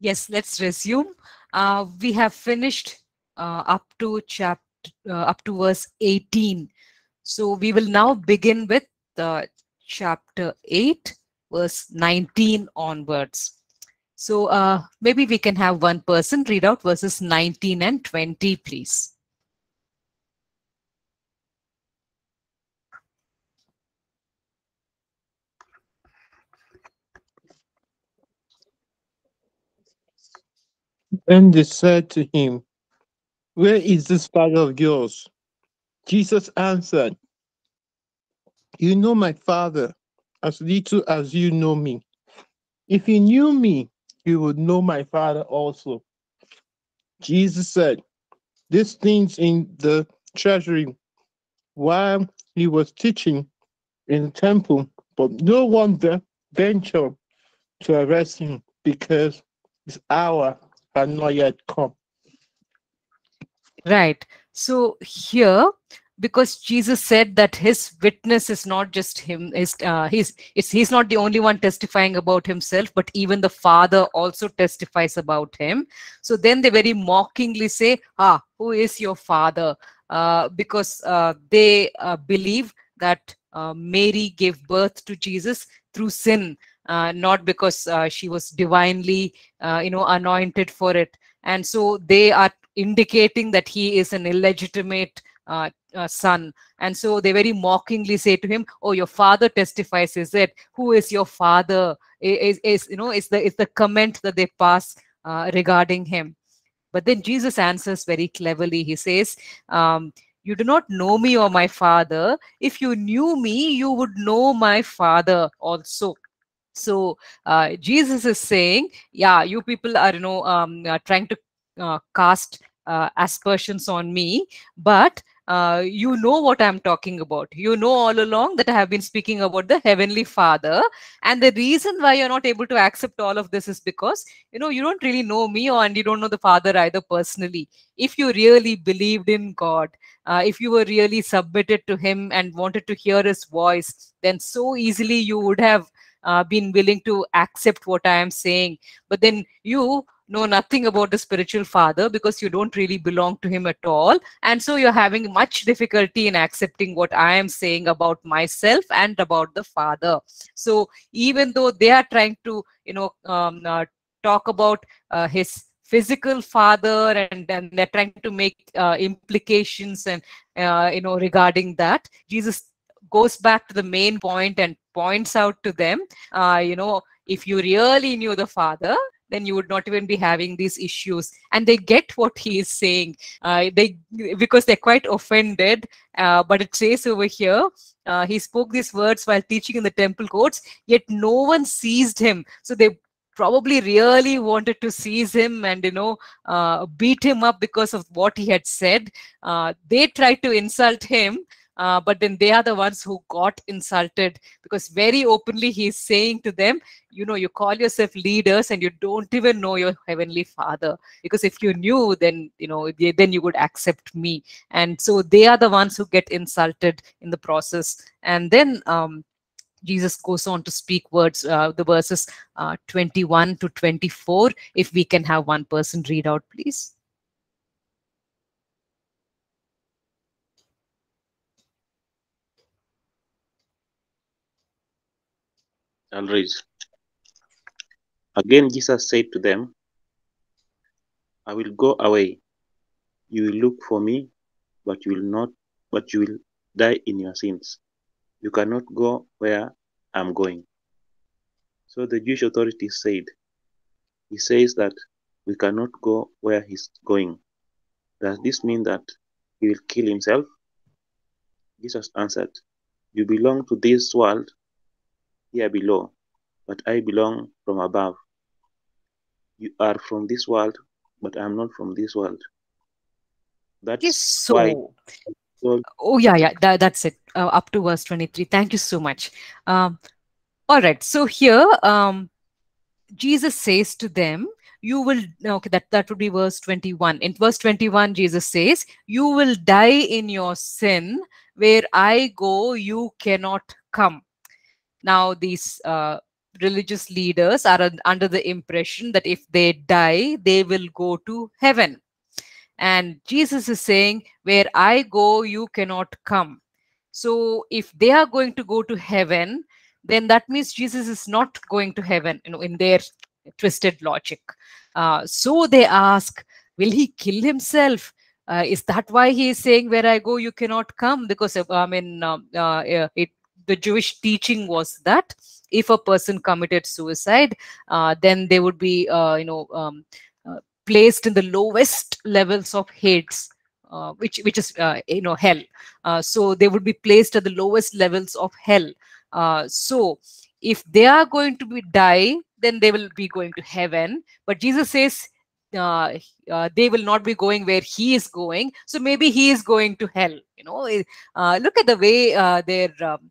Yes, let's resume. Uh, we have finished uh, up to chapter uh, up to verse 18. So we will now begin with the chapter 8, verse 19 onwards. So uh, maybe we can have one person read out verses 19 and 20, please. And they said to him, Where is this father of yours? Jesus answered, You know my father as little as you know me. If you knew me, you would know my father also. Jesus said, These things in the treasury while he was teaching in the temple, but no one ventured to arrest him because his hour not yet come. Right. So here, because Jesus said that his witness is not just him, is uh, he's it's, he's not the only one testifying about himself, but even the Father also testifies about him. So then they very mockingly say, "Ah, who is your father?" Uh, because uh, they uh, believe that uh, Mary gave birth to Jesus through sin, uh, not because she was divinely, you know, anointed for it. And so they are indicating that he is an illegitimate uh, uh, son. And so they very mockingly say to him, "Oh, your father testifies. Is it? Who is your father?" Is, is you know is the is the comment that they pass uh, regarding him. But then Jesus answers very cleverly. He says. Um, you do not know me or my father. If you knew me, you would know my father also. So uh, Jesus is saying, yeah, you people are, you know, um, uh, trying to uh, cast uh, aspersions on me, but uh, you know what I'm talking about. You know all along that I have been speaking about the Heavenly Father. And the reason why you're not able to accept all of this is because, you know, you don't really know me or and you don't know the Father either personally. If you really believed in God, uh, if you were really submitted to Him and wanted to hear His voice, then so easily you would have uh, been willing to accept what I am saying. But then you know nothing about the spiritual father because you don't really belong to him at all and so you're having much difficulty in accepting what i am saying about myself and about the father so even though they are trying to you know um, uh, talk about uh, his physical father and then they're trying to make uh, implications and uh, you know regarding that jesus goes back to the main point and points out to them uh, you know if you really knew the father then you would not even be having these issues. And they get what he is saying. Uh, they because they're quite offended uh, but it says over here uh, he spoke these words while teaching in the temple courts yet no one seized him. So they probably really wanted to seize him and you know uh, beat him up because of what he had said. Uh, they tried to insult him uh, but then they are the ones who got insulted because very openly he's saying to them you know you call yourself leaders and you don't even know your heavenly father because if you knew then you know then you would accept me and so they are the ones who get insulted in the process and then um, Jesus goes on to speak words, uh, the verses uh, 21 to 24. If we can have one person read out, please. I'll read. Again, Jesus said to them, I will go away. You will look for me, but you will not, but you will die in your sins. You cannot go where I'm going. So the Jewish authorities said, He says that we cannot go where he's going. Does this mean that he will kill himself? Jesus answered, You belong to this world here below, but I belong from above. You are from this world, but I am not from this world. That's yes, so, why. oh yeah, yeah, that, that's it. Uh, up to verse twenty-three. Thank you so much. Um, all right. So here, um, Jesus says to them, you will okay that that would be verse 21 in verse 21 jesus says you will die in your sin where i go you cannot come now, these uh, religious leaders are under the impression that if they die, they will go to heaven. And Jesus is saying, Where I go, you cannot come. So if they are going to go to heaven, then that means Jesus is not going to heaven, you know, in their twisted logic. Uh, so they ask, Will he kill himself? Uh, is that why he is saying, Where I go, you cannot come? Because, I mean, um, uh, uh, it, the Jewish teaching was that if a person committed suicide, uh, then they would be, uh, you know, um, uh, placed in the lowest levels of Hades, uh, which which is uh, you know hell. Uh, so they would be placed at the lowest levels of hell. So if they are going to be die, then they will be going to heaven. But Jesus says uh, uh, they will not be going where he is going. So maybe he is going to hell. You know, uh, look at the way their um,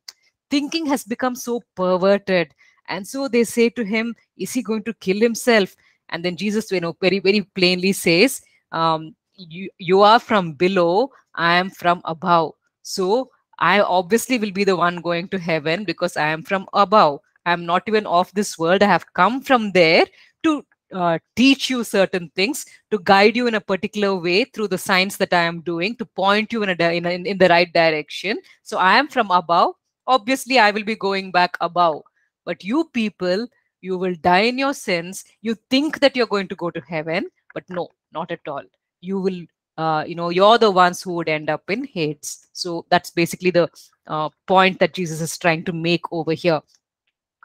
thinking has become so perverted. And so they say to him, "Is he going to kill himself?" And then Jesus, you know, very very plainly says, um, "You you are from below. I am from above. So I obviously will be the one going to heaven because I am from above. I am not even of this world. I have come from there to uh, teach you certain things, to guide you in a particular way through the signs that I am doing, to point you in a in, a, in the right direction. So I am from above. Obviously, I will be going back above. But you people, you will die in your sins. You think that you're going to go to heaven, but no, not at all. You will uh, you know you're the ones who would end up in hades so that's basically the uh, point that jesus is trying to make over here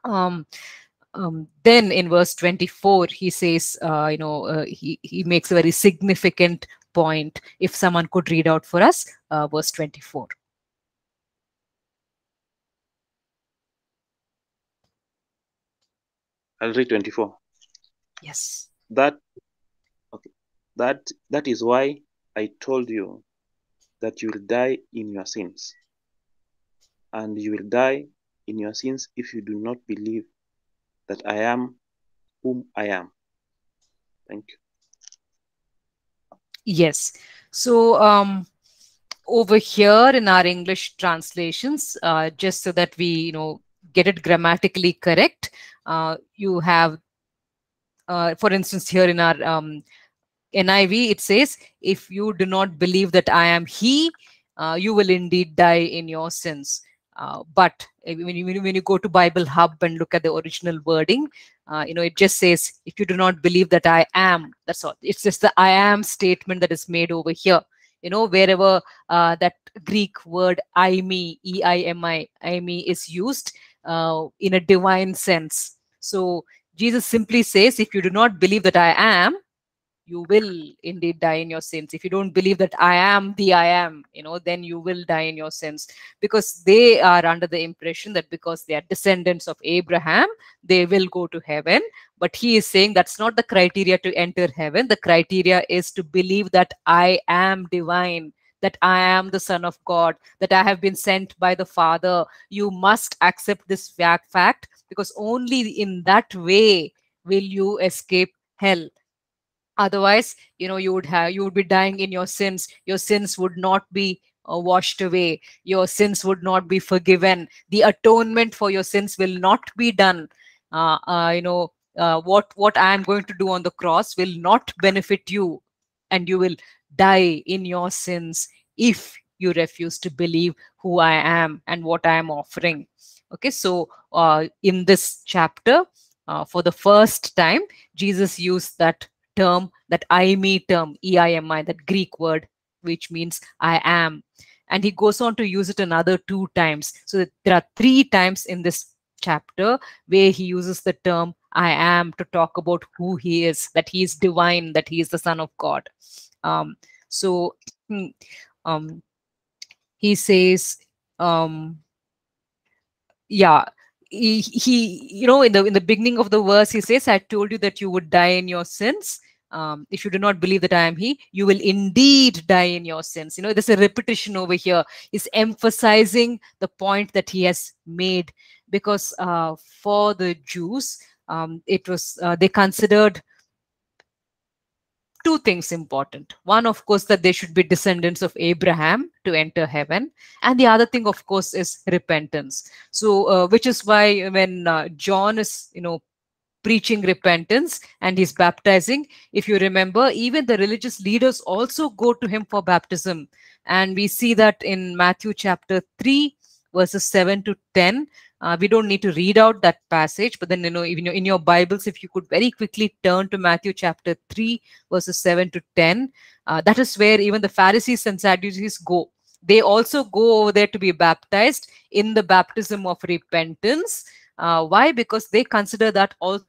um, um, then in verse 24 he says uh, you know uh, he, he makes a very significant point if someone could read out for us uh, verse 24 I'll read 24. yes That okay. That that is why I told you that you will die in your sins. And you will die in your sins if you do not believe that I am whom I am. Thank you. Yes. So um, over here in our English translations, uh, just so that we you know get it grammatically correct, you have, uh, for instance, here in our um, NIV, it says, "If you do not believe that I am He, uh, you will indeed die in your sins." Uh, but uh, when you, when you go to Bible Hub and look at the original wording, uh, you know it just says, "If you do not believe that I am," that's all. It's just the "I am" statement that is made over here. You know, wherever uh, that Greek word "I-me," E-I-M-I, I-me is used uh, in a divine sense. So Jesus simply says, "If you do not believe that I am." you will indeed die in your sins. If you don't believe that i am the i am you know then you will die in your sins. Because they are under the impression that because they are descendants of abraham they will go to heaven. But he is saying that's not the criteria to enter heaven. The criteria is to believe that i am divine that i am the son of god that i have been sent by the father. You must accept this fact because only in that way will you escape hell. Otherwise you know you would have you would be dying in your sins. Your sins would not be uh, washed away. Your sins would not be forgiven. The atonement for your sins will not be done. Uh, uh, you know uh, what what i am going to do on the cross will not benefit you and you will die in your sins if you refuse to believe who i am and what i am offering okay so uh, in this chapter uh, for the first time jesus used that term, that I me term, E I M I, that Greek word, which means I am. And he goes on to use it another two times. So there are three times in this chapter where he uses the term I am to talk about who he is, that he is divine, that he is the Son of God. Um, so hmm, um, he says, um, yeah, he, he you know in the in the beginning of the verse he says i told you that you would die in your sins. Um, if you do not believe that i am he you will indeed die in your sins. You know there's a repetition over here. Is emphasizing the point that he has made because uh, for the jews um, it was uh, they considered two things important. One, of course, that they should be descendants of Abraham to enter heaven. And the other thing, of course, is repentance. So, uh, which is why when uh, John is, you know, preaching repentance and he's baptizing, if you remember, even the religious leaders also go to him for baptism. And we see that in Matthew chapter 3, verses 7 to 10 uh, we don't need to read out that passage, but then you know, even in your Bibles, if you could very quickly turn to Matthew chapter three, verses seven to ten, uh, that is where even the Pharisees and Sadducees go. They also go over there to be baptized in the baptism of repentance. Uh, why? Because they consider that also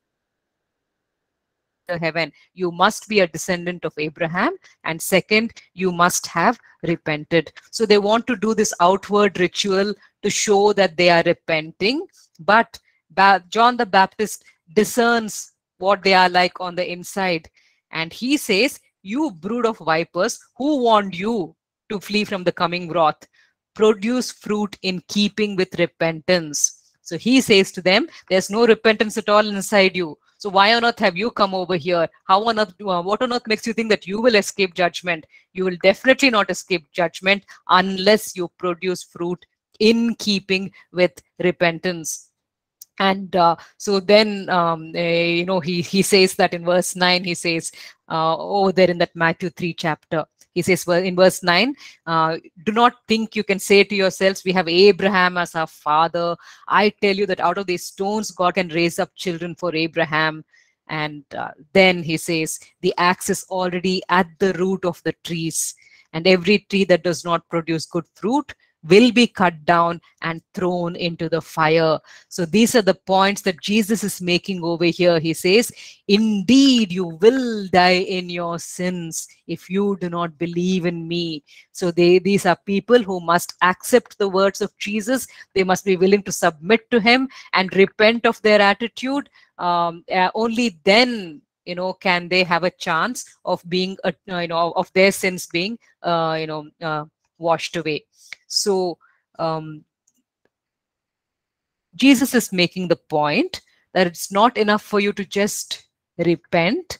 heaven you must be a descendant of abraham. And second you must have repented. So they want to do this outward ritual to show that they are repenting. But ba john the baptist discerns what they are like on the inside. And he says you brood of vipers who warned you to flee from the coming wrath? Produce fruit in keeping with repentance. So he says to them there's no repentance at all inside you so why on earth have you come over here? How on earth, uh, what on earth makes you think that you will escape judgment? You will definitely not escape judgment unless you produce fruit in keeping with repentance. And uh, so then, um, uh, you know, he, he says that in verse 9, he says, uh, over there in that Matthew 3 chapter, he says in verse 9 uh, do not think you can say to yourselves we have abraham as our father. I tell you that out of these stones god can raise up children for abraham and uh, then he says the axe is already at the root of the trees and every tree that does not produce good fruit will be cut down and thrown into the fire. So these are the points that Jesus is making over here. He says, Indeed, you will die in your sins if you do not believe in me. So they these are people who must accept the words of Jesus. They must be willing to submit to him and repent of their attitude. Um, uh, only then you know can they have a chance of being uh, you know of their sins being uh, you know uh, washed away so um, Jesus is making the point that it's not enough for you to just repent.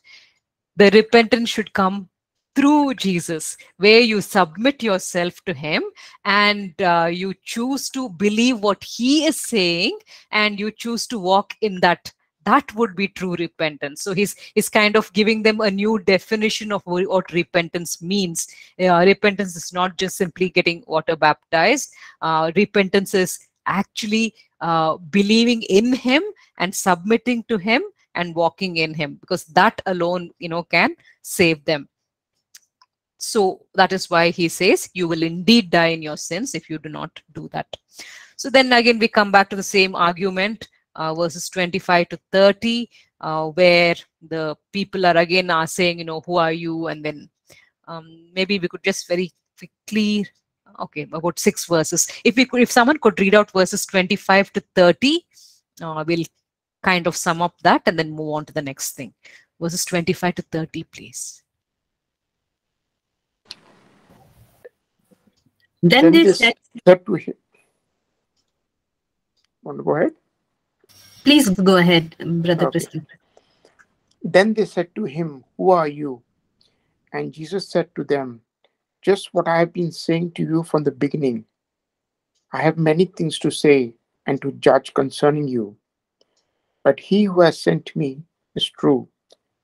The repentance should come through Jesus, where you submit yourself to Him and uh, you choose to believe what He is saying and you choose to walk in that that would be true repentance. So he's he's kind of giving them a new definition of what repentance means. Uh, repentance is not just simply getting water baptized. Uh, repentance is actually uh, believing in him and submitting to him and walking in him because that alone you know can save them. So that is why he says you will indeed die in your sins if you do not do that. So then again we come back to the same argument uh, verses 25 to 30, uh, where the people are again are saying, you know, who are you? And then um, maybe we could just very quickly, okay, about six verses. If we could, if someone could read out verses 25 to 30, uh, we'll kind of sum up that and then move on to the next thing. Verses 25 to 30, please. Then, then they said, said to him, want to go ahead? Please go ahead, Brother okay. Christian. Then they said to him, Who are you? And Jesus said to them, Just what I have been saying to you from the beginning. I have many things to say and to judge concerning you. But he who has sent me is true,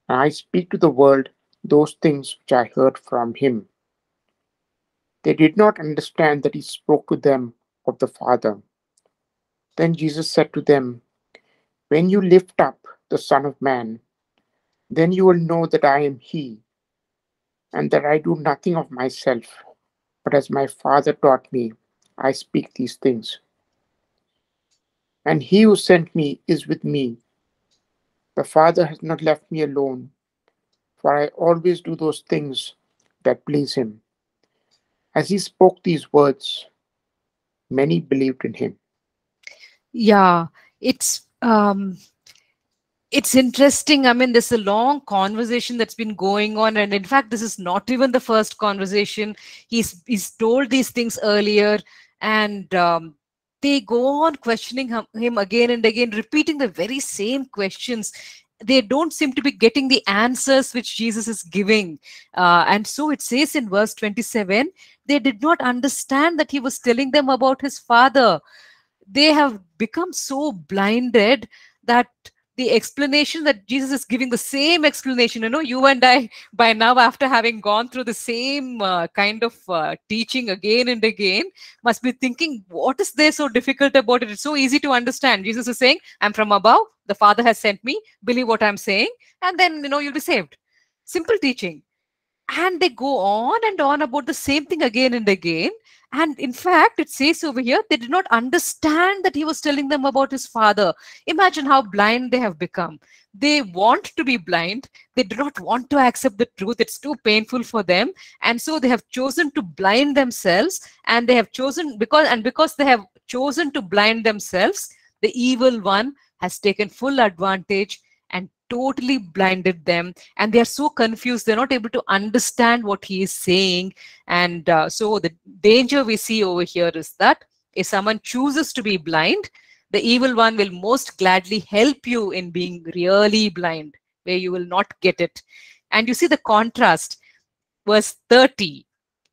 and I speak to the world those things which I heard from him. They did not understand that he spoke to them of the Father. Then Jesus said to them, when you lift up the Son of Man, then you will know that I am He, and that I do nothing of myself, but as my Father taught me, I speak these things. And He who sent me is with me. The Father has not left me alone, for I always do those things that please Him. As He spoke these words, many believed in Him. Yeah, it's um, it's interesting. I mean, there's a long conversation that's been going on, and in fact, this is not even the first conversation. He's he's told these things earlier, and um, they go on questioning him, again and again, repeating the very same questions. they don't seem to be getting the answers which Jesus is giving. Uh, and so it says in verse 27 they did not understand that he was telling them about his father. They have become so blinded that the explanation that Jesus is giving the same explanation. You know, you and I, by now, after having gone through the same uh, kind of uh, teaching again and again, must be thinking, what is there so difficult about it? It's so easy to understand. Jesus is saying, I'm from above, the Father has sent me, believe what I'm saying, and then, you know, you'll be saved. Simple teaching. And they go on and on about the same thing again and again. And in fact, it says over here, they did not understand that he was telling them about his father. Imagine how blind they have become. They want to be blind. They do not want to accept the truth. It's too painful for them. And so they have chosen to blind themselves. And they have chosen, because, and because they have chosen to blind themselves, the evil one has taken full advantage totally blinded them and they are so confused they're not able to understand what he is saying. And uh, so the danger we see over here is that if someone chooses to be blind the evil one will most gladly help you in being really blind where you will not get it. And you see the contrast. Verse 30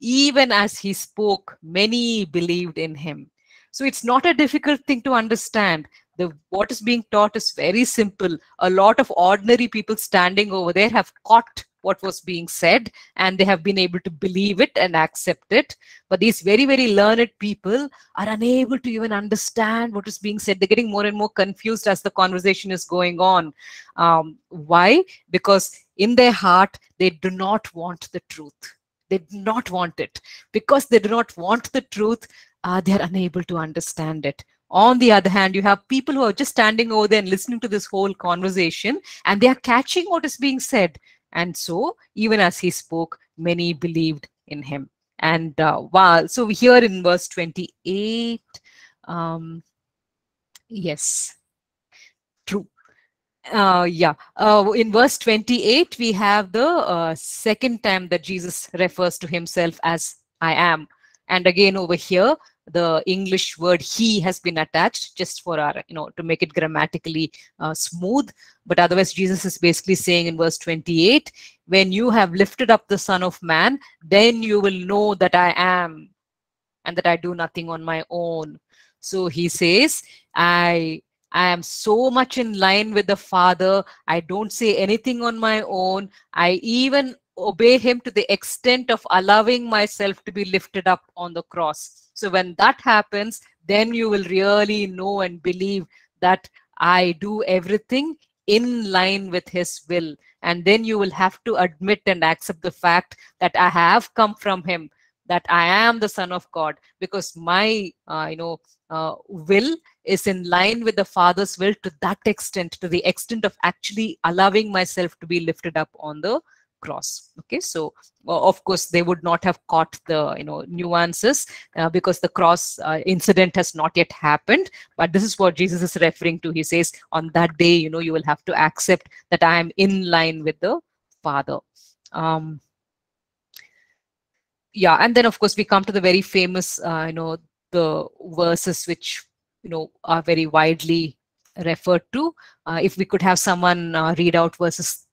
even as he spoke many believed in him. So it's not a difficult thing to understand the what is being taught is very simple. A lot of ordinary people standing over there have caught what was being said and they have been able to believe it and accept it. But these very very learned people are unable to even understand what is being said. They're getting more and more confused as the conversation is going on. Um, why? Because in their heart they do not want the truth. They do not want it. Because they do not want the truth uh, they are unable to understand it on the other hand, you have people who are just standing over there and listening to this whole conversation and they are catching what is being said. And so, even as he spoke, many believed in him. And uh, wow, so here in verse 28, um, yes, true. Uh, yeah, uh, in verse 28, we have the uh, second time that Jesus refers to himself as I am. And again, over here, the English word he has been attached just for our, you know, to make it grammatically uh, smooth. But otherwise, Jesus is basically saying in verse 28, when you have lifted up the Son of Man, then you will know that I am and that I do nothing on my own. So he says, I I am so much in line with the Father. I don't say anything on my own. I even obey him to the extent of allowing myself to be lifted up on the cross. So when that happens, then you will really know and believe that I do everything in line with his will. And then you will have to admit and accept the fact that I have come from him, that I am the son of God, because my, uh, you know, uh, will is in line with the father's will to that extent, to the extent of actually allowing myself to be lifted up on the cross okay? So well, of course they would not have caught the you know nuances uh, because the cross uh, incident has not yet happened. But this is what jesus is referring to. He says on that day you know you will have to accept that i am in line with the father. Um yeah and then of course we come to the very famous uh, you know the verses which you know are very widely referred to. Uh, if we could have someone uh, read out verses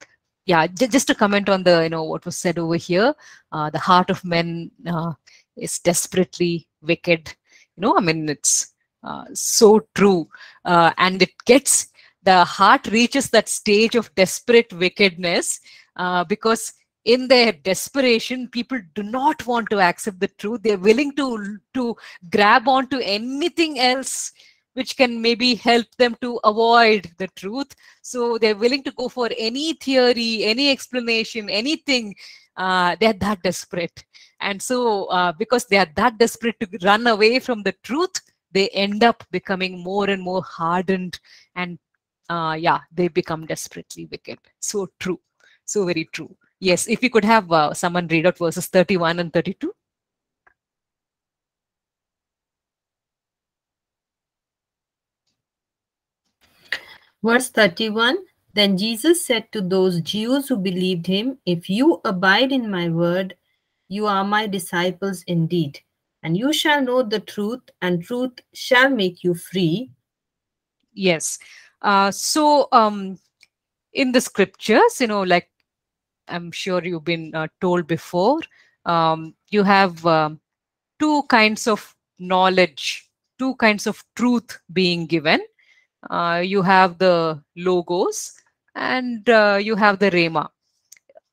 yeah, just to comment on the, you know, what was said over here, uh, the heart of men uh, is desperately wicked. You know, I mean, it's uh, so true. Uh, and it gets, the heart reaches that stage of desperate wickedness uh, because in their desperation, people do not want to accept the truth. They're willing to, to grab onto anything else which can maybe help them to avoid the truth. So they're willing to go for any theory, any explanation, anything. Uh, they're that desperate. And so, uh, because they are that desperate to run away from the truth, they end up becoming more and more hardened. And uh, yeah, they become desperately wicked. So true. So very true. Yes, if we could have uh, someone read out verses 31 and 32. Verse 31 Then Jesus said to those Jews who believed him, If you abide in my word, you are my disciples indeed, and you shall know the truth, and truth shall make you free. Yes. Uh, so, um, in the scriptures, you know, like I'm sure you've been uh, told before, um, you have um, two kinds of knowledge, two kinds of truth being given. Uh, you have the logos and uh, you have the rhema.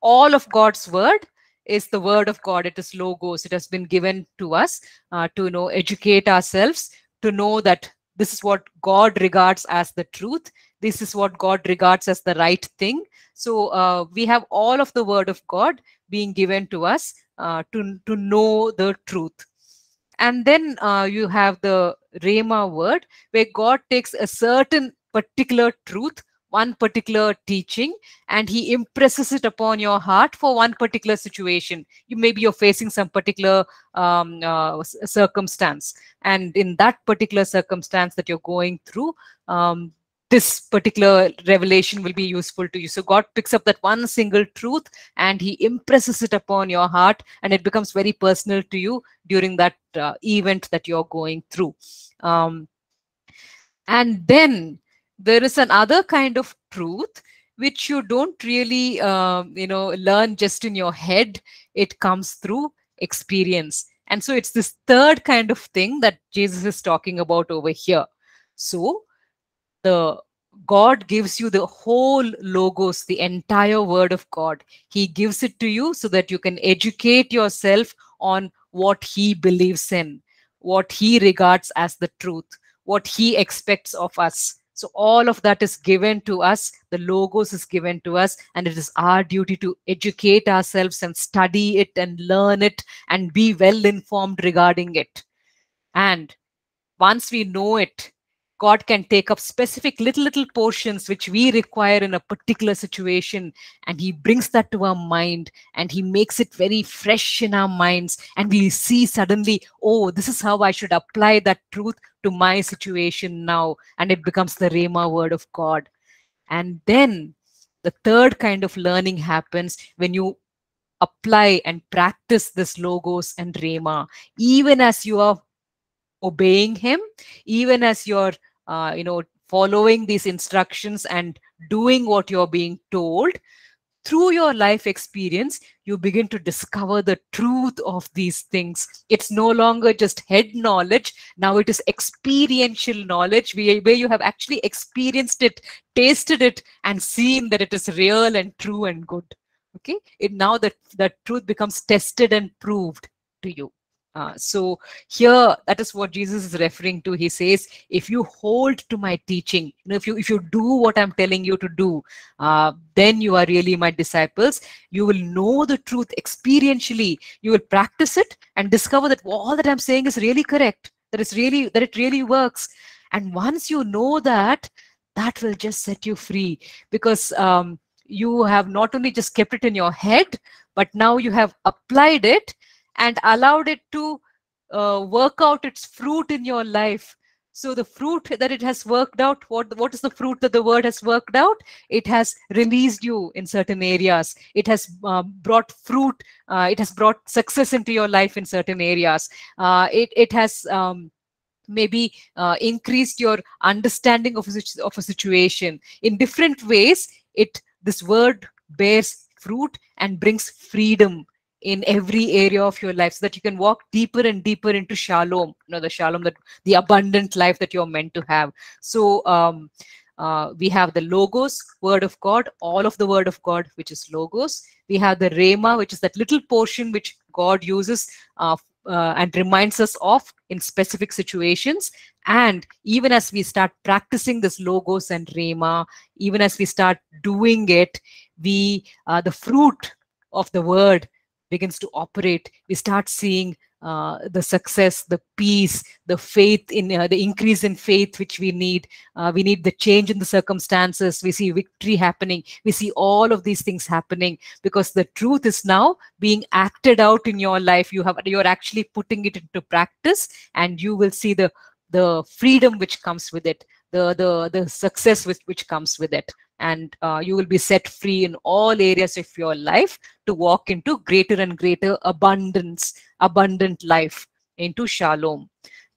All of God's word is the word of God. It is logos. It has been given to us uh, to you know educate ourselves, to know that this is what God regards as the truth. This is what God regards as the right thing. So uh, we have all of the word of God being given to us uh, to, to know the truth. And then uh, you have the Rhema word, where God takes a certain particular truth, one particular teaching, and He impresses it upon your heart for one particular situation. You maybe you're facing some particular um, uh, circumstance, and in that particular circumstance that you're going through, um, this particular revelation will be useful to you. So God picks up that one single truth and he impresses it upon your heart and it becomes very personal to you during that uh, event that you're going through. Um, and then there is another kind of truth which you don't really, uh, you know, learn just in your head. It comes through experience. And so it's this third kind of thing that Jesus is talking about over here. So the God gives you the whole logos, the entire word of God. He gives it to you so that you can educate yourself on what He believes in, what He regards as the truth, what He expects of us. So, all of that is given to us. The logos is given to us, and it is our duty to educate ourselves and study it and learn it and be well informed regarding it. And once we know it, God can take up specific little, little portions which we require in a particular situation, and He brings that to our mind and He makes it very fresh in our minds. And we see suddenly, oh, this is how I should apply that truth to my situation now. And it becomes the Rhema word of God. And then the third kind of learning happens when you apply and practice this logos and Rhema, even as you are obeying him even as you're uh, you know following these instructions and doing what you're being told through your life experience you begin to discover the truth of these things. It's no longer just head knowledge. Now it is experiential knowledge where, you have actually experienced it tasted it and seen that it is real and true and good. Okay? It now that that truth becomes tested and proved to you uh, so here, that is what Jesus is referring to. He says, if you hold to my teaching, you know, if you if you do what I'm telling you to do, uh, then you are really my disciples. You will know the truth experientially. You will practice it and discover that all that I'm saying is really correct. That it's really that it really works. And once you know that, that will just set you free because um, you have not only just kept it in your head, but now you have applied it and allowed it to uh, work out its fruit in your life. So the fruit that it has worked out what what is the fruit that the word has worked out? It has released you in certain areas. It has uh, brought fruit uh, it has brought success into your life in certain areas. Uh, it it has um, maybe uh, increased your understanding of a, of a situation. In different ways it this word bears fruit and brings freedom in every area of your life so that you can walk deeper and deeper into shalom you know the shalom that the abundant life that you're meant to have. So um, uh, we have the logos word of god all of the word of god which is logos. We have the rhema which is that little portion which god uses uh, uh, and reminds us of in specific situations. And even as we start practicing this logos and rhema even as we start doing it we uh, the fruit of the word begins to operate, we start seeing uh, the success, the peace, the faith in uh, the increase in faith which we need. Uh, we need the change in the circumstances. We see victory happening. We see all of these things happening because the truth is now being acted out in your life. You have you're actually putting it into practice, and you will see the the freedom which comes with it, the the the success with which comes with it. And uh, you will be set free in all areas of your life to walk into greater and greater abundance abundant life into shalom.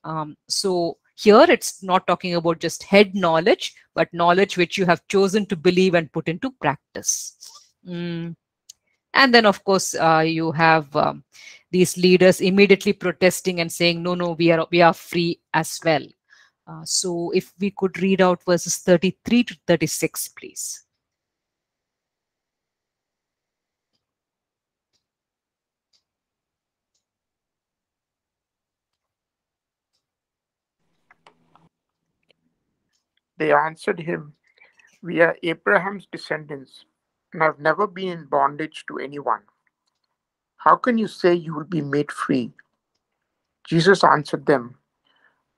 Um, so here it's not talking about just head knowledge but knowledge which you have chosen to believe and put into practice. Mm. and then of course uh, you have um, these leaders immediately protesting and saying no no we are we are free as well uh, so if we could read out verses 33 to 36 please They answered him, We are Abraham's descendants and have never been in bondage to anyone. How can you say you will be made free? Jesus answered them,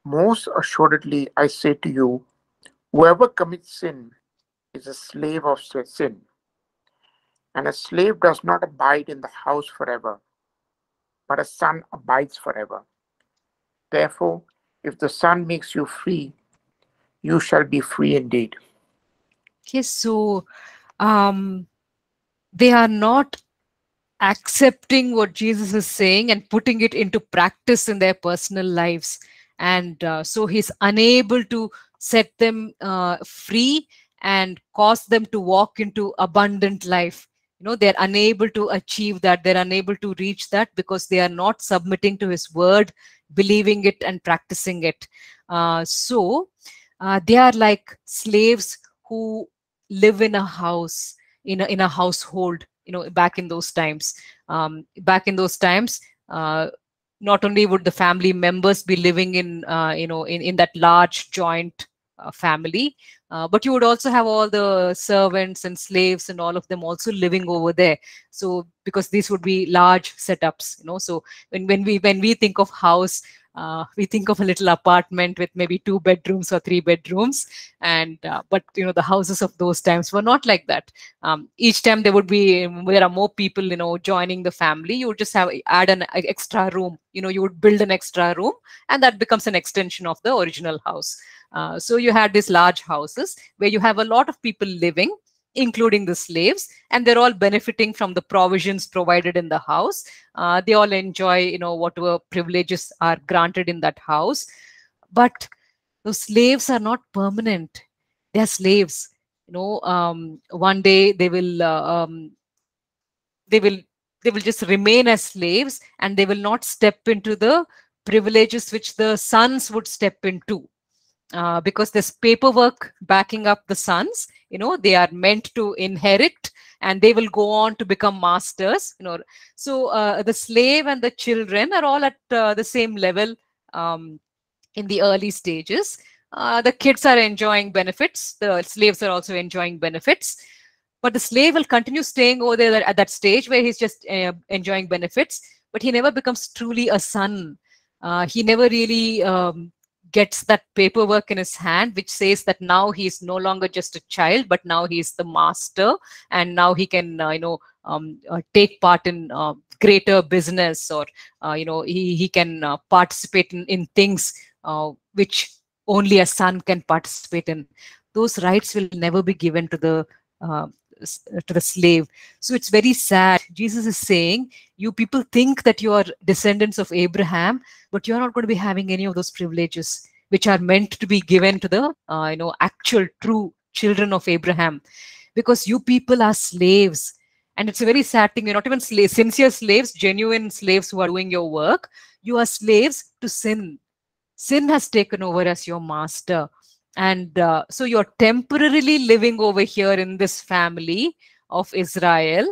Most assuredly, I say to you, whoever commits sin is a slave of sin. And a slave does not abide in the house forever, but a son abides forever. Therefore, if the Son makes you free, you shall be free indeed. Yes, so um, they are not accepting what Jesus is saying and putting it into practice in their personal lives. And uh, so he's unable to set them uh, free and cause them to walk into abundant life. You know, they're unable to achieve that. They're unable to reach that because they are not submitting to his word, believing it, and practicing it. Uh, so uh, they are like slaves who live in a house in a, in a household you know back in those times um, back in those times uh, not only would the family members be living in uh, you know in, in that large joint uh, family uh, but you would also have all the servants and slaves and all of them also living over there. So because these would be large setups you know. So when, when we when we think of house uh, we think of a little apartment with maybe two bedrooms or three bedrooms. And uh, but you know the houses of those times were not like that. Um, each time there would be there are more people you know joining the family. You would just have add an extra room. You know you would build an extra room and that becomes an extension of the original house. Uh, so you had these large houses where you have a lot of people living including the slaves and they're all benefiting from the provisions provided in the house. Uh, they all enjoy you know whatever privileges are granted in that house. But the slaves are not permanent. They're slaves. You know um, one day they will uh, um, they will they will just remain as slaves and they will not step into the privileges which the sons would step into uh, because there's paperwork backing up the sons you know they are meant to inherit and they will go on to become masters you know. So uh, the slave and the children are all at uh, the same level um, in the early stages. Uh, the kids are enjoying benefits. The slaves are also enjoying benefits. But the slave will continue staying over there at that stage where he's just uh, enjoying benefits. But he never becomes truly a son. He never really um, gets that paperwork in his hand which says that now he is no longer just a child but now he is the master and now he can uh, you know um, uh, take part in uh, greater business or uh, you know he, he can uh, participate in, in things uh, which only a son can participate in. Those rights will never be given to the to the slave. So it's very sad. Jesus is saying you people think that you are descendants of abraham but you're not going to be having any of those privileges which are meant to be given to the uh, you know actual true children of abraham. Because you people are slaves. And it's a very sad thing. You're not even sincere slaves genuine slaves who are doing your work. You are slaves to sin. Sin has taken over as your master and uh, so you're temporarily living over here in this family of israel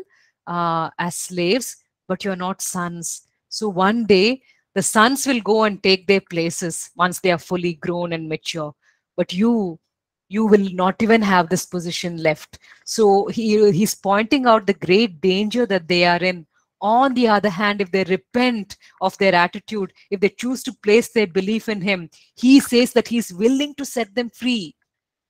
uh, as slaves but you're not sons. So one day the sons will go and take their places once they are fully grown and mature. But you you will not even have this position left. So he he's pointing out the great danger that they are in on the other hand, if they repent of their attitude, if they choose to place their belief in Him, He says that He's willing to set them free.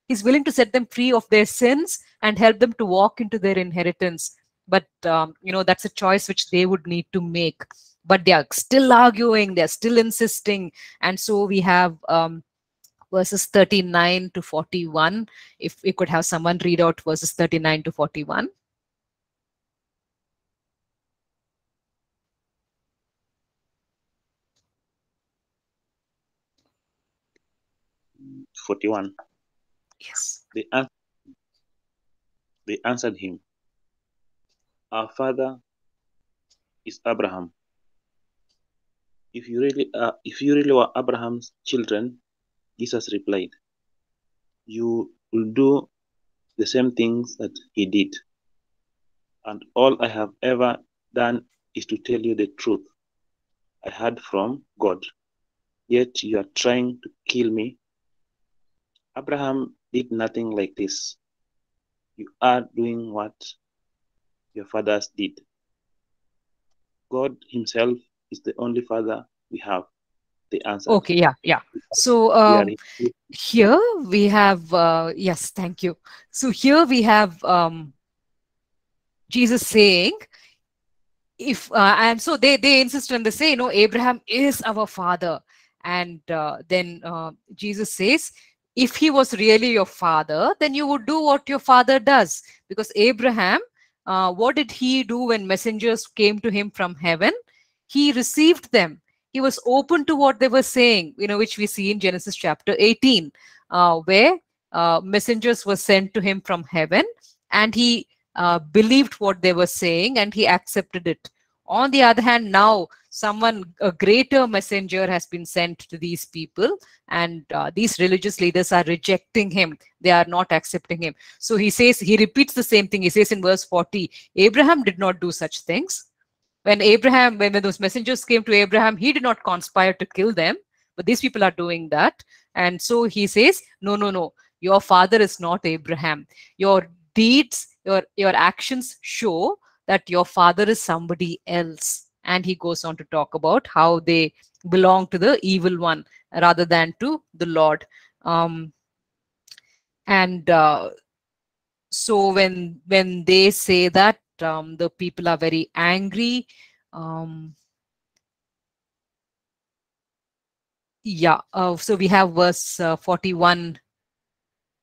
He's willing to set them free of their sins and help them to walk into their inheritance. But, um, you know, that's a choice which they would need to make. But they are still arguing, they're still insisting. And so we have um, verses 39 to 41. If we could have someone read out verses 39 to 41. 41. Yes. They, an- they answered him, Our father is Abraham. If you really are, if you really were Abraham's children, Jesus replied, you will do the same things that he did. And all I have ever done is to tell you the truth I heard from God. Yet you are trying to kill me. Abraham did nothing like this. You are doing what your fathers did. God Himself is the only Father we have. The answer. Okay. Yeah. Yeah. So um, here we have uh, yes thank you so here we have um, jesus saying if uh, and so they they insist and they say you know abraham is our father and uh, then uh, jesus says if he was really your father then you would do what your father does. Because abraham uh, what did he do when messengers came to him from heaven? He received them. He was open to what they were saying you know which we see in genesis chapter 18 uh, where uh, messengers were sent to him from heaven and he uh, believed what they were saying and he accepted it. On the other hand now someone a greater messenger has been sent to these people and uh, these religious leaders are rejecting him they are not accepting him so he says he repeats the same thing he says in verse 40 abraham did not do such things when Abraham, when, when those messengers came to Abraham, he did not conspire to kill them, but these people are doing that. And so he says, No, no, no, your father is not Abraham. Your deeds, your, your actions show that your father is somebody else. And he goes on to talk about how they belong to the evil one rather than to the Lord. Um, and uh, so when when they say that um, the people are very angry um, yeah uh, so we have verse uh, 41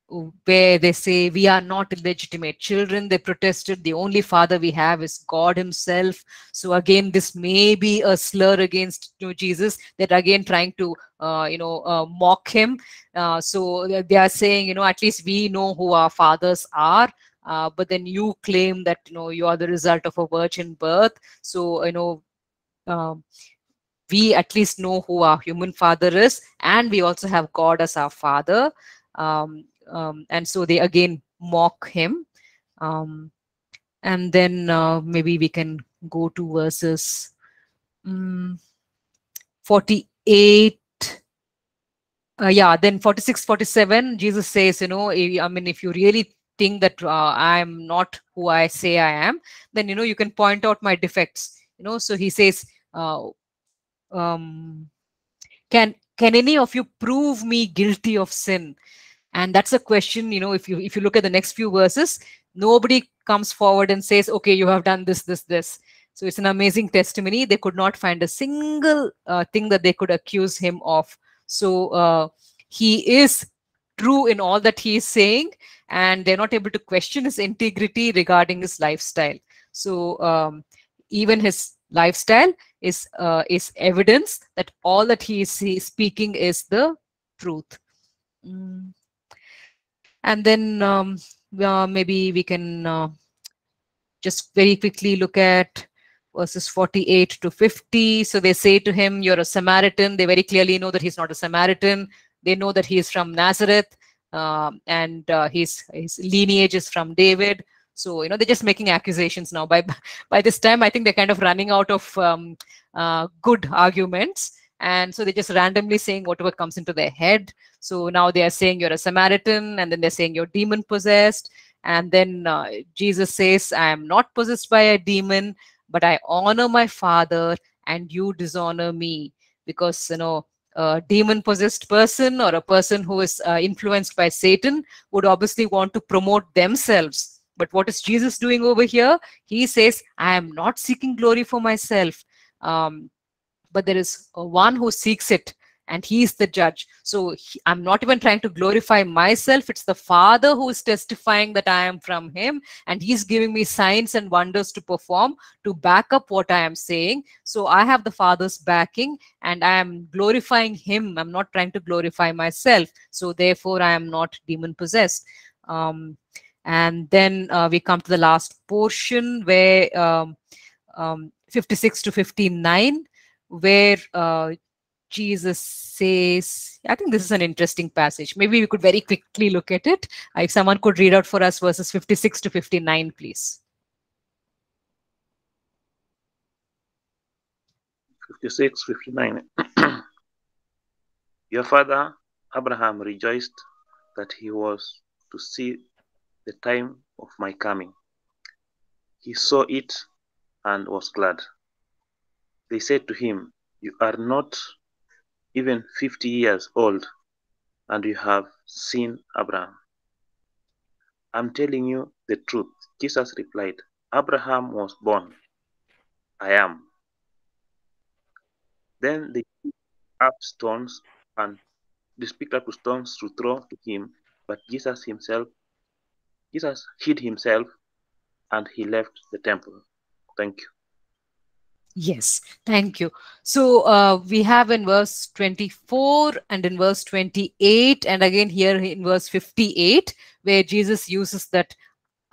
where they say we are not illegitimate children. They protested. The only father we have is god himself. So again this may be a slur against you know, jesus. They're again trying to uh, you know uh, mock him. Uh, so they are saying you know at least we know who our fathers are. Uh, but then you claim that you know you are the result of a virgin birth. So you know um, we at least know who our human father is and we also have god as our father. Um, um, and so they again mock him. Um, and then uh, maybe we can go to verses mm, 48 uh, yeah then 46 47 jesus says you know i I mean if you really think that uh, i'm not who i say i am then you know you can point out my defects. You know so he says uh, um, can can any of you prove me guilty of sin and that's a question you know if you if you look at the next few verses nobody comes forward and says okay you have done this this this. So it's an amazing testimony. They could not find a single uh, thing that they could accuse him of. So uh, he is true in all that he is saying and they're not able to question his integrity regarding his lifestyle. So um, even his lifestyle is uh, is evidence that all that he is speaking is the truth. Mm. And then um, uh, maybe we can uh, just very quickly look at verses 48 to 50 so they say to him you're a samaritan. They very clearly know that he's not a samaritan. They know that he is from nazareth um, and uh, his his lineage is from david. So you know they're just making accusations now. By by this time i think they're kind of running out of um, uh, good arguments and so they're just randomly saying whatever comes into their head. So now they are saying you're a samaritan and then they're saying you're demon possessed. And then uh, jesus says i am not possessed by a demon but i honor my father and you dishonor me. Because you know a demon possessed person or a person who is uh, influenced by satan would obviously want to promote themselves. But what is jesus doing over here? He says i am not seeking glory for myself. Um, but there is one who seeks it and he's the judge. So he- i'm not even trying to glorify myself. It's the father who is testifying that i am from him and he's giving me signs and wonders to perform to back up what i am saying. So i have the father's backing and i am glorifying him. I'm not trying to glorify myself. So therefore i am not demon possessed um, and then uh, we come to the last portion where um, um, 56 to 59 where uh, jesus says i think this is an interesting passage maybe we could very quickly look at it Uh, if someone could read out for us verses 56 to 59 please 56, 59. Your father Abraham rejoiced that he was to see the time of my coming. He saw it and was glad. They said to him, You are not even 50 years old, and you have seen Abraham. I'm telling you the truth. Jesus replied, Abraham was born. I am. Then they picked up stones and they picked up stones to throw to him, but Jesus himself, Jesus hid himself, and he left the temple. Thank you. Yes, thank you. So uh, we have in verse 24 and in verse 28, and again here in verse 58, where Jesus uses that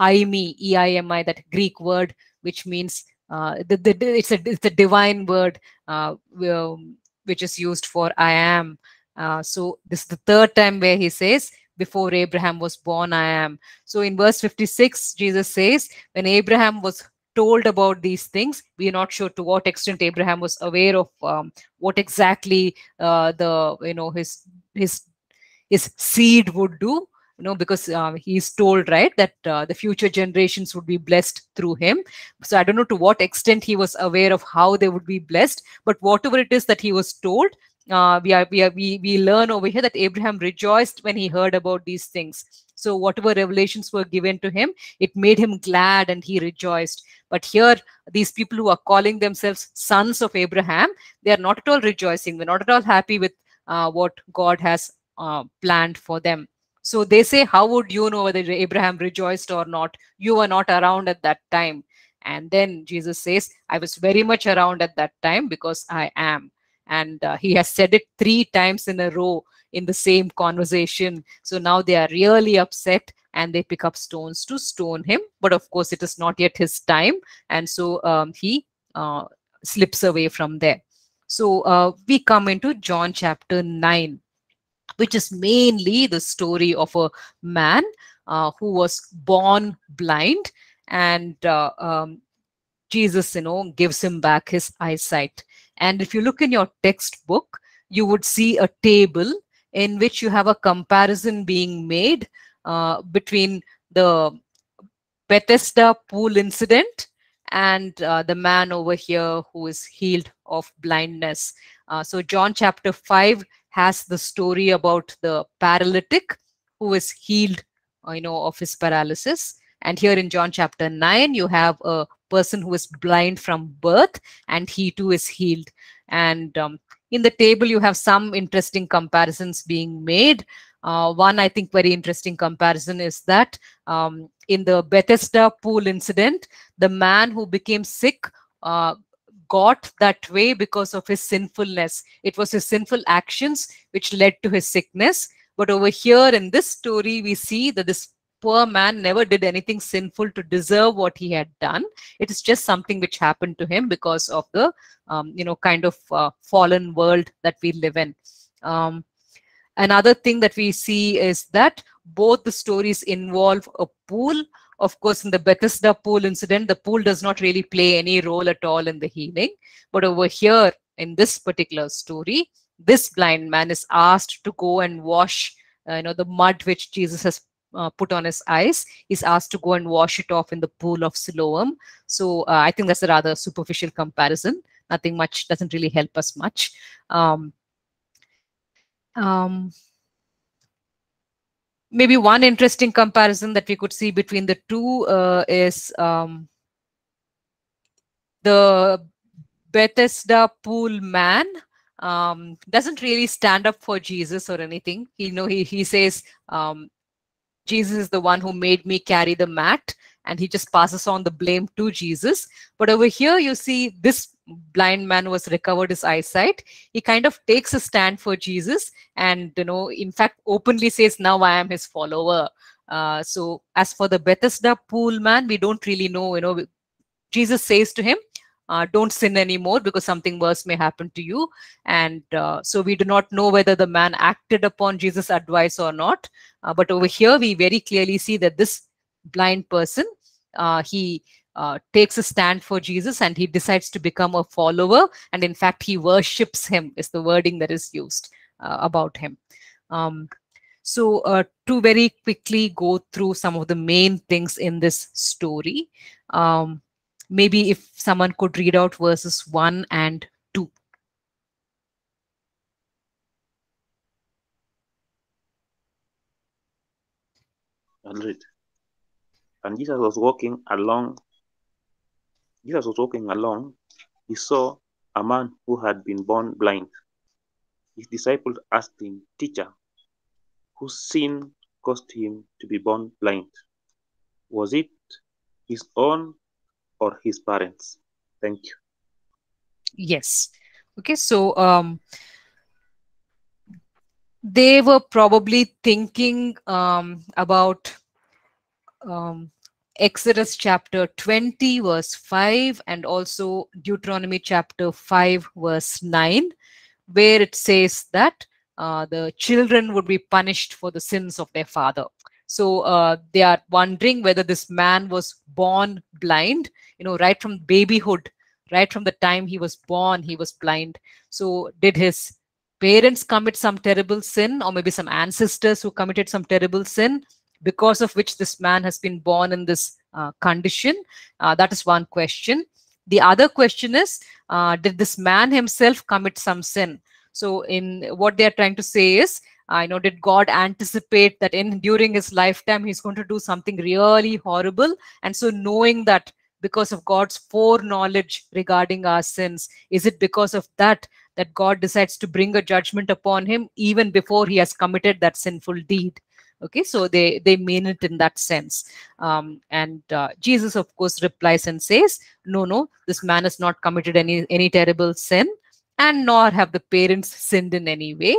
Eimi, E-I-M-I, that Greek word, which means uh, the, the, it's, a, it's a divine word uh, um, which is used for I am. Uh, so this is the third time where he says, before Abraham was born, I am. So in verse 56, Jesus says, when Abraham was told about these things. We are not sure to what extent abraham was aware of um, what exactly uh, the you know his his his seed would do you know because uh, he's told right that uh, the future generations would be blessed through him. So i don't know to what extent he was aware of how they would be blessed but whatever it is that he was told uh, we are we are we, we learn over here that abraham rejoiced when he heard about these things so whatever revelations were given to him it made him glad and he rejoiced. But here these people who are calling themselves sons of abraham they are not at all rejoicing. They're not at all happy with uh, what god has uh, planned for them. So they say how would you know whether abraham rejoiced or not? You were not around at that time. And then jesus says i was very much around at that time because i am. And uh, he has said it three times in a row in the same conversation. So now they are really upset and they pick up stones to stone him. But of course it is not yet his time. And so um, he uh, slips away from there. So uh, we come into john chapter 9 which is mainly the story of a man uh, who was born blind. And uh, um, jesus you know gives him back his eyesight. And if you look in your textbook you would see a table in which you have a comparison being made uh, between the Bethesda pool incident and uh, the man over here who is healed of blindness. Uh, so, John chapter 5 has the story about the paralytic who is healed, uh, you know, of his paralysis. And here in John chapter 9, you have a person who is blind from birth and he too is healed. And um, in the table, you have some interesting comparisons being made. Uh, one, I think, very interesting comparison is that um, in the Bethesda pool incident, the man who became sick uh, got that way because of his sinfulness. It was his sinful actions which led to his sickness. But over here in this story, we see that this poor man never did anything sinful to deserve what he had done. It is just something which happened to him because of the, um, you know, kind of uh, fallen world that we live in. Um, another thing that we see is that both the stories involve a pool of course in the bethesda pool incident the pool does not really play any role at all in the healing but over here in this particular story this blind man is asked to go and wash uh, you know the mud which jesus has uh, put on his eyes he's asked to go and wash it off in the pool of siloam. So uh, i think that's a rather superficial comparison. Nothing much doesn't really help us much. Um, um, maybe one interesting comparison that we could see between the two uh, is um, the Bethesda pool man um, doesn't really stand up for Jesus or anything. You know, he, he says, um, Jesus is the one who made me carry the mat, and he just passes on the blame to Jesus. But over here, you see this blind man was recovered his eyesight. He kind of takes a stand for Jesus, and you know, in fact, openly says, "Now I am his follower." Uh, so, as for the Bethesda pool man, we don't really know. You know, Jesus says to him, uh, don't sin anymore because something worse may happen to you. And uh, so we do not know whether the man acted upon Jesus' advice or not. Uh, but over here, we very clearly see that this blind person, uh, he uh, takes a stand for Jesus and he decides to become a follower. And in fact, he worships him, is the wording that is used uh, about him. Um, so, to very quickly go through some of the main things in this story. Um, maybe if someone could read out verses 1 and 2. And And Jesus was walking along. Jesus was walking along. He saw a man who had been born blind. His disciples asked him, Teacher, whose sin caused him to be born blind? Was it his own or his parents? Thank you. Yes. Okay, so um, they were probably thinking um, about um, Exodus chapter 20, verse 5, and also Deuteronomy chapter 5, verse 9, where it says that uh, the children would be punished for the sins of their father. So uh, they are wondering whether this man was born blind, you know, right from babyhood, right from the time he was born, he was blind. So did his parents commit some terrible sin or maybe some ancestors who committed some terrible sin because of which this man has been born in this uh, condition? Uh, that is one question. The other question is, uh, did this man himself commit some sin? So in what they are trying to say is, I know did God anticipate that in during his lifetime he's going to do something really horrible? And so knowing that because of God's foreknowledge regarding our sins, is it because of that that God decides to bring a judgment upon him even before he has committed that sinful deed? okay so they they mean it in that sense um, and uh, jesus of course replies and says no no this man has not committed any any terrible sin and nor have the parents sinned in any way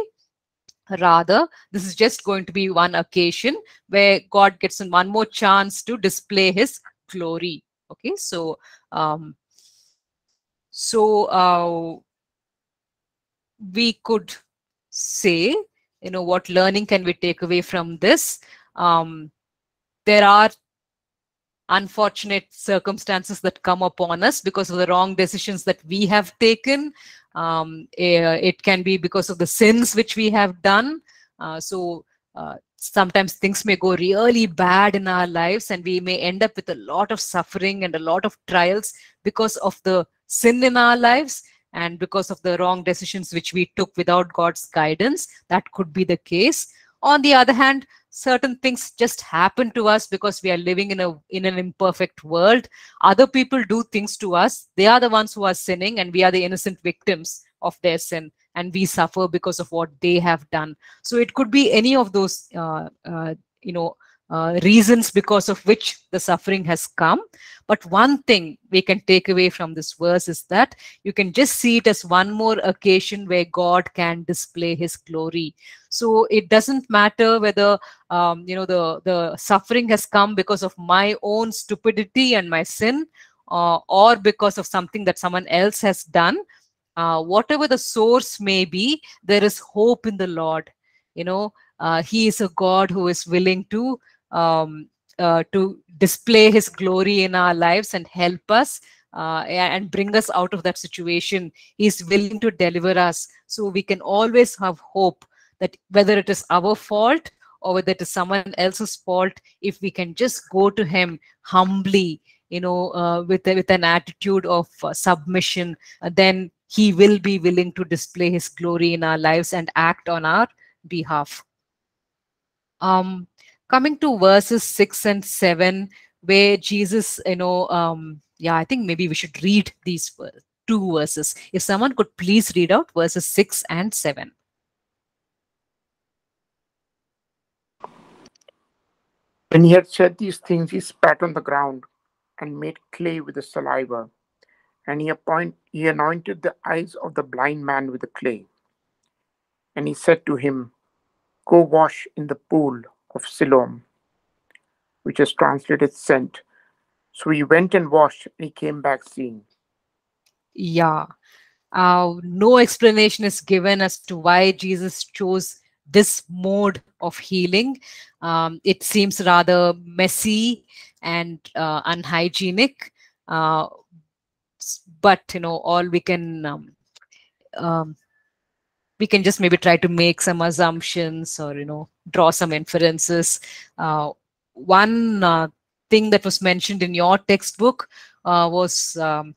Rather, this is just going to be one occasion where God gets in one more chance to display his glory. Okay, so um, so uh, we could say, you know, what learning can we take away from this? Um, there are unfortunate circumstances that come upon us because of the wrong decisions that we have taken um, eh, it can be because of the sins which we have done. Uh, so uh, sometimes things may go really bad in our lives and we may end up with a lot of suffering and a lot of trials because of the sin in our lives and because of the wrong decisions which we took without God's guidance. That could be the case. On the other hand, certain things just happen to us because we are living in a in an imperfect world. Other people do things to us. They are the ones who are sinning and we are the innocent victims of their sin and we suffer because of what they have done. So it could be any of those uh, uh, you know uh, reasons because of which the suffering has come. But one thing we can take away from this verse is that you can just see it as one more occasion where God can display his glory. So it doesn't matter whether um, you know the, the suffering has come because of my own stupidity and my sin uh, or because of something that someone else has done. Uh, whatever the source may be, there is hope in the Lord. You know, uh, he is a God who is willing to um, uh, to display his glory in our lives and help us uh, and bring us out of that situation. He's willing to deliver us. So we can always have hope that whether it is our fault or whether it is someone else's fault, if we can just go to him humbly, you know, uh, with, with an attitude of uh, submission, uh, then he will be willing to display his glory in our lives and act on our behalf. Um, coming to verses 6 and 7 where jesus you know um yeah i think maybe we should read these two verses. If someone could please read out verses 6 and 7. When he had said these things, he spat on the ground and made clay with the saliva, and he, appoint, he anointed the eyes of the blind man with the clay. And he said to him, Go wash in the pool of Siloam, which is translated sent. So he went and washed, and he came back seeing. Yeah. Uh, no explanation is given as to why Jesus chose this mode of healing. Um, it seems rather messy and uh, unhygienic. Uh, but you know, all we can um, um, we can just maybe try to make some assumptions or you know draw some inferences. Uh, one uh, thing that was mentioned in your textbook uh, was um,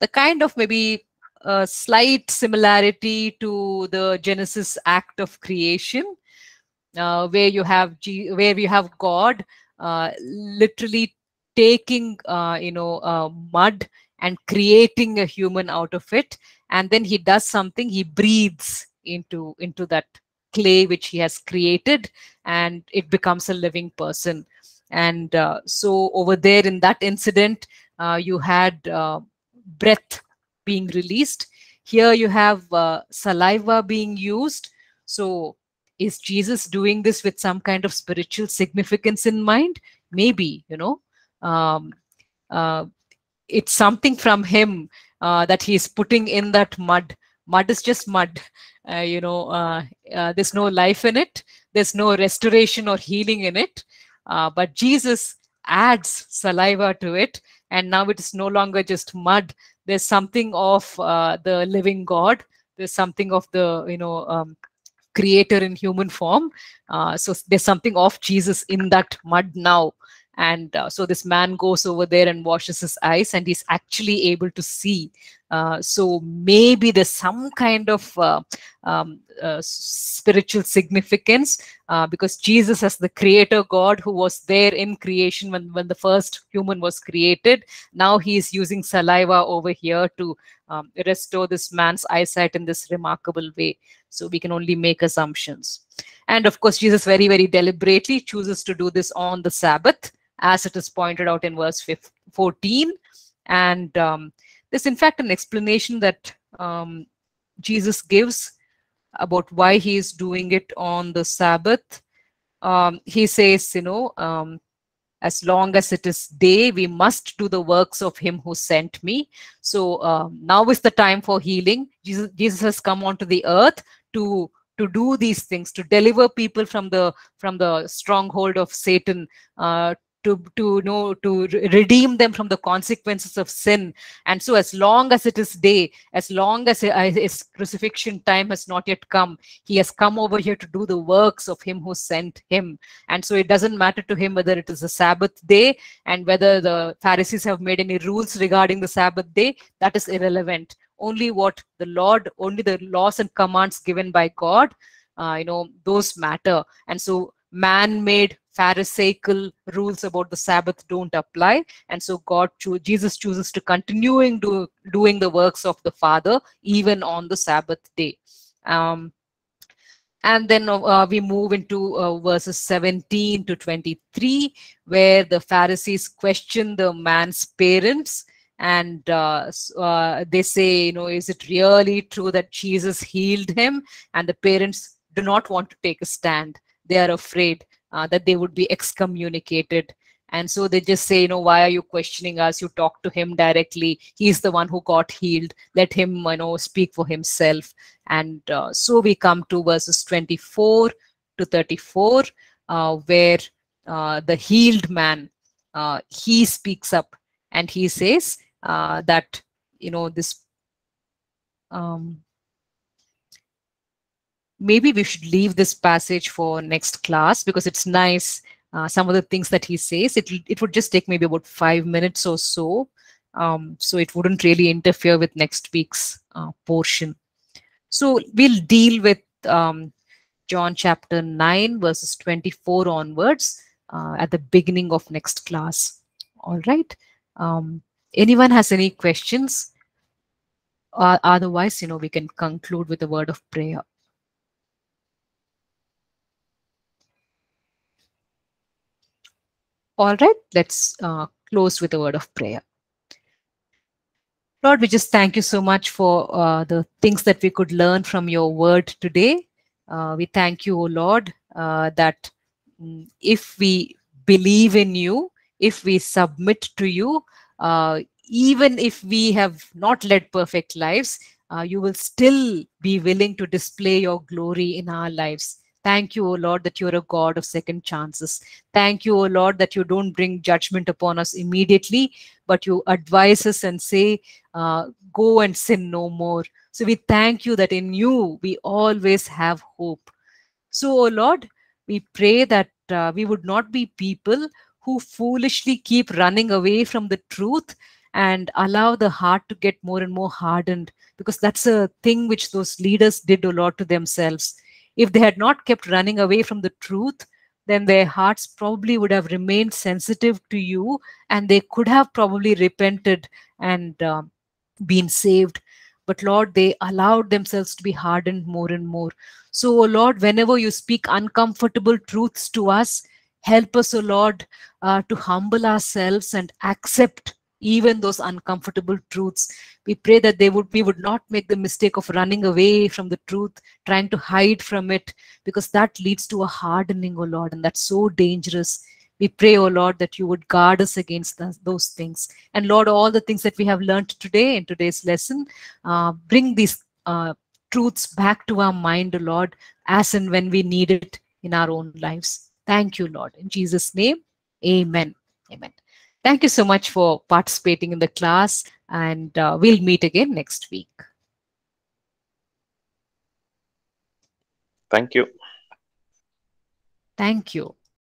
the kind of maybe a slight similarity to the Genesis act of creation, uh, where you have G- where you have God uh, literally taking uh, you know uh, mud and creating a human out of it, and then he does something. He breathes into into that clay which he has created, and it becomes a living person. And uh, so over there in that incident, uh, you had uh, breath being released. Here you have uh, saliva being used. So, is Jesus doing this with some kind of spiritual significance in mind? Maybe, you know. Um, uh, it's something from him uh, that he's putting in that mud. Mud is just mud. Uh, you know, uh, uh, there's no life in it, there's no restoration or healing in it. But Jesus adds saliva to it, and now it is no longer just mud, there's something of the living god. There's something of the you know um, creator in human form. Uh, so there's something of jesus in that mud now. And uh, so this man goes over there and washes his eyes and he's actually able to see so maybe there's some kind of uh, um, uh, spiritual significance uh, because jesus as the creator god who was there in creation when, when the first human was created now he is using saliva over here to um, restore this man's eyesight in this remarkable way. So we can only make assumptions. And of course jesus very very deliberately chooses to do this on the sabbath as it is pointed out in verse 15, 14 and um, there's in fact an explanation that um, jesus gives about why he is doing it on the sabbath. Um, he says you know um, as long as it is day we must do the works of him who sent me. So um, now is the time for healing. Jesus, jesus has come onto the earth to to do these things to deliver people from the from the stronghold of satan uh, to to know to re- redeem them from the consequences of sin. And so as long as it is day as long as uh, his crucifixion time has not yet come he has come over here to do the works of him who sent him. And so it doesn't matter to him whether it is a sabbath day and whether the pharisees have made any rules regarding the sabbath day that is irrelevant. Only what the lord only the laws and commands given by god uh, you know those matter. And so man-made pharisaical rules about the sabbath don't apply. And so god cho- jesus chooses to continuing do, doing the works of the father even on the sabbath day. Um, and then uh, we move into uh, verses 17 to 23 where the pharisees question the man's parents and uh, uh, they say you know is it really true that jesus healed him? And the parents do not want to take a stand. They are afraid uh, that they would be excommunicated. And so they just say you know why are you questioning us? You talk to him directly. He's the one who got healed. Let him you know speak for himself. And uh, so we come to verses 24 to 34 uh, where uh, the healed man uh, he speaks up and he says uh, that you know this um, maybe we should leave this passage for next class because it's nice uh, some of the things that he says. It it would just take maybe about five minutes or so um, so it wouldn't really interfere with next week's uh, portion. So we'll deal with um, john chapter 9 verses 24 onwards uh, at the beginning of next class. All right. Um, anyone has any questions? Uh, otherwise, you know, we can conclude with a word of prayer. All right, let's uh, close with a word of prayer. Lord, we just thank you so much for uh, the things that we could learn from your word today. Uh, we thank you, O Lord, uh, that mm, if we believe in you, if we submit to you, uh, even if we have not led perfect lives, uh, you will still be willing to display your glory in our lives. Thank you, O Lord, that you're a God of second chances. Thank you, O Lord, that you don't bring judgment upon us immediately, but you advise us and say, uh, Go and sin no more. So we thank you that in you we always have hope. So, O Lord, we pray that uh, we would not be people who foolishly keep running away from the truth and allow the heart to get more and more hardened because that's a thing which those leaders did a lot to themselves if they had not kept running away from the truth then their hearts probably would have remained sensitive to you and they could have probably repented and um, been saved. But lord they allowed themselves to be hardened more and more. So oh lord whenever you speak uncomfortable truths to us help us o lord uh, to humble ourselves and accept even those uncomfortable truths. We pray that they would we would not make the mistake of running away from the truth trying to hide from it because that leads to a hardening oh lord and that's so dangerous. We pray oh lord that you would guard us against th- those things. And lord all the things that we have learned today in today's lesson uh, bring these uh, truths back to our mind oh lord as and when we need it in our own lives. Thank you lord. In jesus name amen. Amen Thank you so much for participating in the class, and uh, we'll meet again next week. Thank you. Thank you.